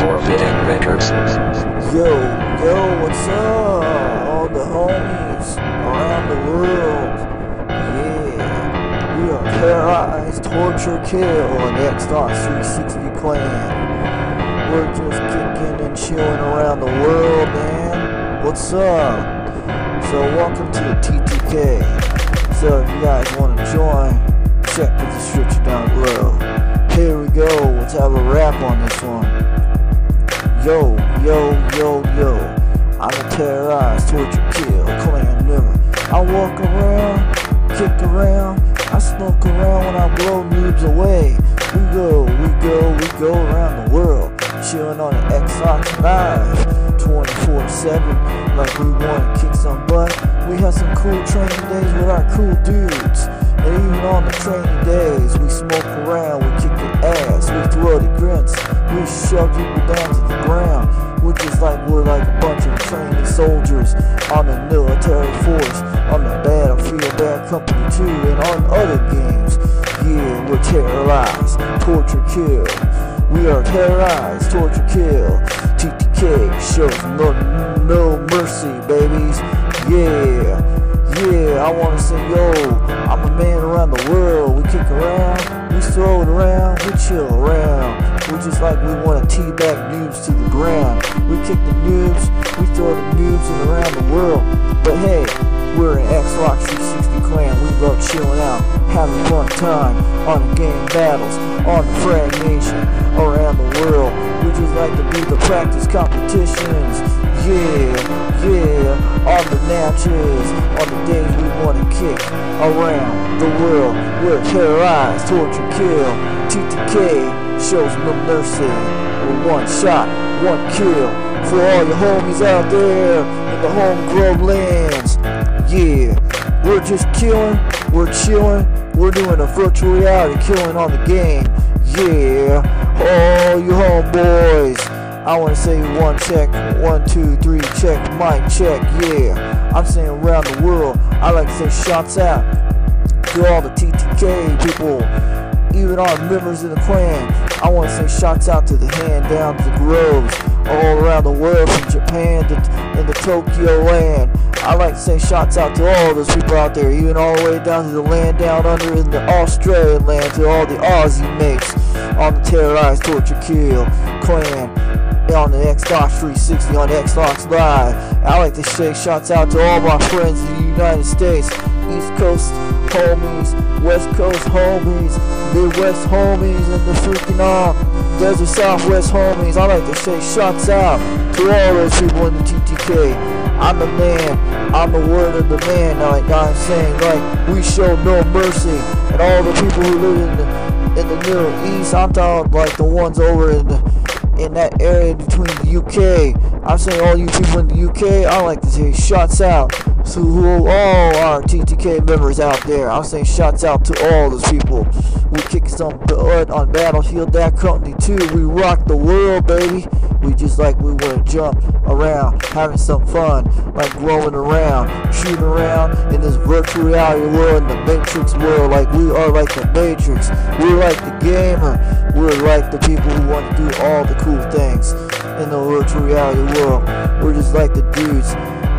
Forbidden Records. Yo, yo, what's up? All the homies around the world. Yeah, we are terrorized, torture, kill, and Xbox 360 clan. We're just kicking and chilling around the world, man. What's up? So, welcome to the TTK. So, if you guys want to join, check the description down below. Here we go. Let's have a rap on this one. Yo, yo, yo, yo. I'm a terrorized, torture, kill, clan member. I walk around, kick around, I smoke around when I blow noobs away. We go, we go, we go around the world, chilling on the Xbox Live, 24 7, like we wanna kick some butt. We had some cool training days with our cool dudes. And even on the training days, we smoke around, we kick the ass, we throw the grunts, we shove people soldiers on the military force, on the battlefield, Bad Company 2, and on other games. Yeah, we're terrorized, torture, kill. We are terrorized, torture, kill. TTK shows no, no mercy, babies. Yeah. Yeah, I wanna say, yo, I'm a man around the world. We kick around, we throw it around, we chill around. We just like we wanna teabag noobs to the ground. We kick the noobs, we throw the noobs around the world. But hey, we're an Xbox 360 clan. We love chilling out, having fun time on the GameBattles, on the frag nation, around the world. We just like to do the practice competitions. Yeah, yeah, on the matches, on the days we wanna kick around the world. We're terrorized, torture, kill. TTK shows no mercy. We're one shot, one kill. For all your homies out there in the homegrown lands. Yeah, we're just killing, we're chilling, we're doing a virtual reality killing on the game. Yeah, all you homeboys. I want to say one check, one, two, three, check, mic check, yeah. I'm saying around the world, I like to say shots out to all the TTK people, even our members in the clan. I want to say shots out to the hand down to the groves all around the world from Japan to in the Tokyo land. I like to say shots out to all those people out there, even all the way down to the land down under in the Australian land, to all the Aussie mates on the terrorized torture kill clan on the Xbox 360, on Xbox Live. I like to say shots out to all my friends in the United States, East Coast homies, West Coast homies, Midwest homies, and the freaking all Desert Southwest homies. I like to say shots out to all those people in the TTK. I'm the man, I'm the word of the man, like I'm saying, like we show no mercy, and all the people who live in the in the Middle East, I'm talking like the ones over in the in that area between the UK. I'm saying all you people in the UK, I like to say shots out to all our TTK members out there. I'm saying shots out to all those people. We kick some butt on Battlefield Bad Company 2. We rock the world, baby. We just like we want to jump around, having some fun, like rolling around, shooting around in this virtual reality world, in the Matrix world. Like we are like the Matrix. We're like the gamer. We're like the people who want to do all the cool things in the virtual reality world. We're just like the dudes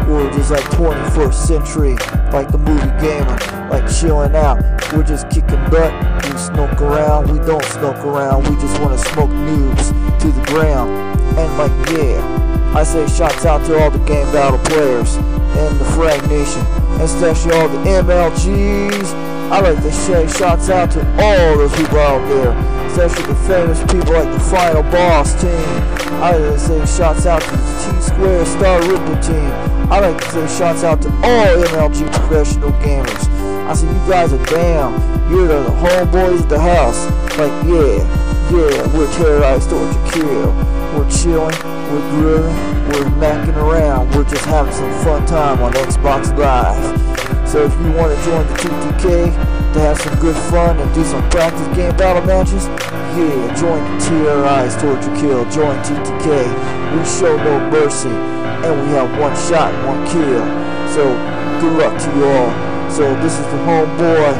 we're just like 21st century, like the movie gamer, like chilling out. We're just kicking butt. We smoke around. We don't smoke around. We just want to smoke noobs to the ground. And like, yeah, I say shots out to all the game battle players and the Frag Nation, especially all the MLGs. I like to say shots out to all those people out there, especially the famous people like the Final Boss team. I like to say shots out to the T Square Star Ripple team. I like to say shouts out to all MLG professional gamers. I say you guys are damn. You're the homeboys of the house. Like, yeah, yeah, we're terrorized torture kill. We're chilling, we're grilling, we're macking around. We're just having some fun time on Xbox Live. So if you want to join the TTK to have some good fun and do some practice game battle matches, yeah, join terrorized torture kill. Join TTK. We show no mercy and we have one shot one kill. So good luck to you all. So this is the homeboy.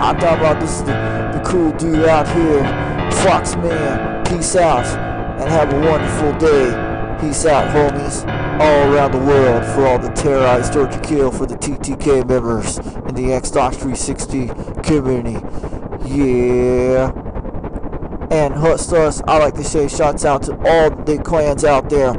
I thought about this is the, the cool dude out here. Foxman. Peace out. And have a wonderful day. Peace out, homies, all around the world for all the terrorize, torture, kill for the TTK members in the Xbox 360 community. Yeah. And Hustus, I like to say shouts out to all the clans out there